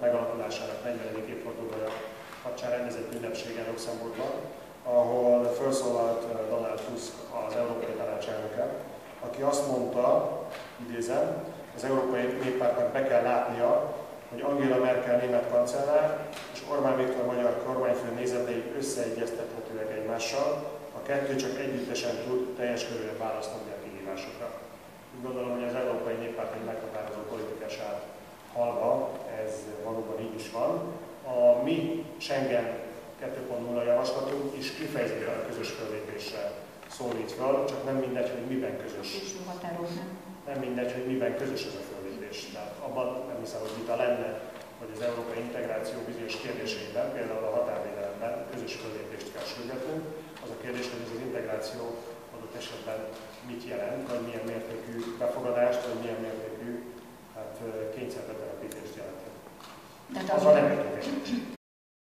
megalakulásának 40. évfordulója kapcsán rendezett ünnepségen Luxemburgban, ahol felszólalt Donald Tusk, az Európai Tanács elnöke, aki azt mondta, idézem, az Európai Néppártnak be kell látnia, hogy Angela Merkel német kancellár és Orbán Viktor magyar kormányfő nézetei összeegyeztethetőek egymással, a kettő csak együttesen tud teljes körülön választ adni a kihívásokra. Úgy gondolom, hogy az Európai Néppárt egy meghatározó politikását halva, is van. A mi Schengen 2.0 javaslatunk is kifejezetten a közös fellépésre szólít fel, csak nem mindegy, hogy miben közös. Nem mindegy, hogy miben közös ez a fellépés. Tehát abban nem hiszem, hogy vita lenne, hogy az európai integráció bizonyos kérdéseiben, például a határvédelemben közös fellépést kell sürgetnünk. Az a kérdés, hogy ez az integráció adott esetben mit jelent, 我说的没有